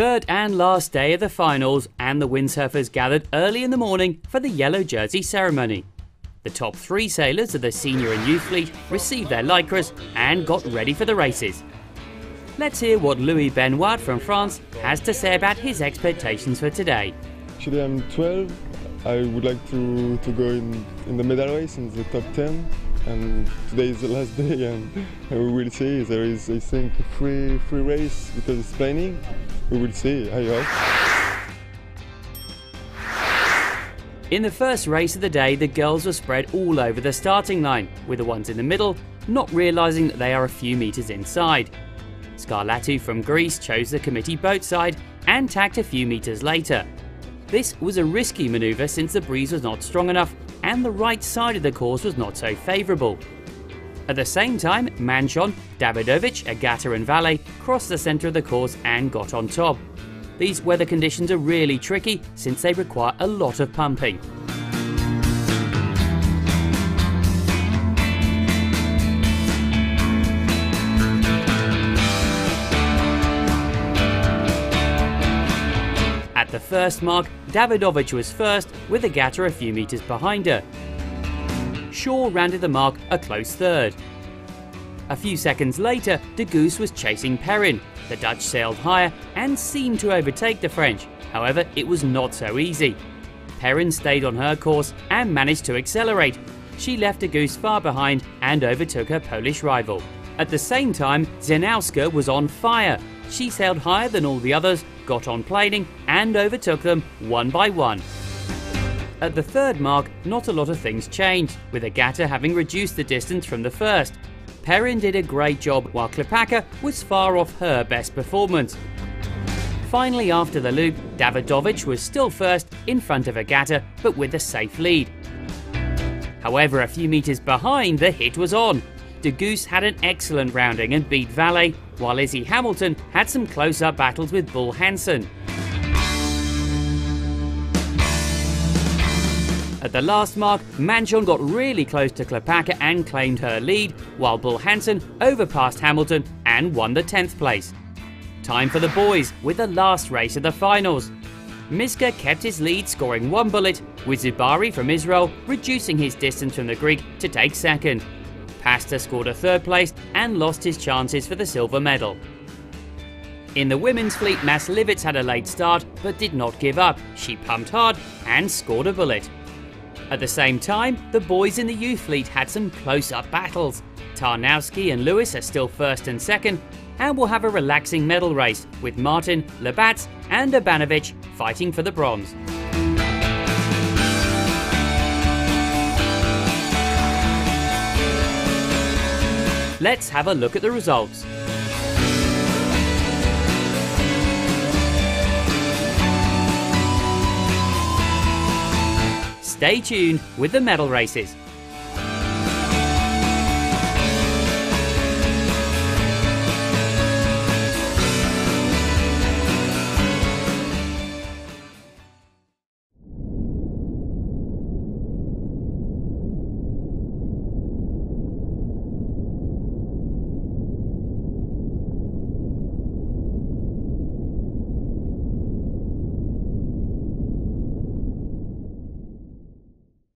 Third and last day of the finals, and the windsurfers gathered early in the morning for the yellow jersey ceremony. The top three sailors of the senior and youth fleet received their lycras and got ready for the races. Let's hear what Louis Benoit from France has to say about his expectations for today. Actually, I'm 12. I would like to, to go in, in the medal race in the top 10. And today is the last day, and, we will see. There is, I think, free, free race because it's planning. We will see, I hope. In the first race of the day, the girls were spread all over the starting line, with the ones in the middle not realising that they are a few metres inside. Scarlatu from Greece chose the committee boat side and tacked a few metres later. This was a risky manoeuvre since the breeze was not strong enough and the right side of the course was not so favourable. At the same time, Manchon, Davidovich, Agata and Valle crossed the centre of the course and got on top. These weather conditions are really tricky since they require a lot of pumping. At the first mark, Davidovich was first, with Agata a few metres behind her. Shaw rounded the mark a close third. A few seconds later, de Geus was chasing Perrin. The Dutch sailed higher and seemed to overtake the French. However, it was not so easy. Perrin stayed on her course and managed to accelerate. She left de Geus far behind and overtook her Polish rival. At the same time, Zenowska was on fire. She sailed higher than all the others, got on planing, and overtook them one by one. At the third mark, not a lot of things changed, with Agata having reduced the distance from the first. Perrin did a great job, while Klepacka was far off her best performance. Finally, after the loop, Davidovich was still first in front of Agata, but with a safe lead. However, a few metres behind, the hit was on. De Geus had an excellent rounding and beat Valle, while Izzy Hamilton had some close up battles with Bull Hansen. At the last mark, Manchon got really close to Klepacka and claimed her lead, while Bull Hansen overpassed Hamilton and won the 10th place. Time for the boys with the last race of the finals. Myszka kept his lead, scoring one bullet, with Zubari from Israel reducing his distance from the Greek to take second. Pasta scored a third place and lost his chances for the silver medal. In the women's fleet, Maslivitz had a late start but did not give up. She pumped hard and scored a bullet. At the same time, the boys in the youth fleet had some close up battles. Tarnowski and Lewis are still first and second, and will have a relaxing medal race with Martin, Labatz, and Urbanovich fighting for the bronze. Let's have a look at the results. Stay tuned with the medal races.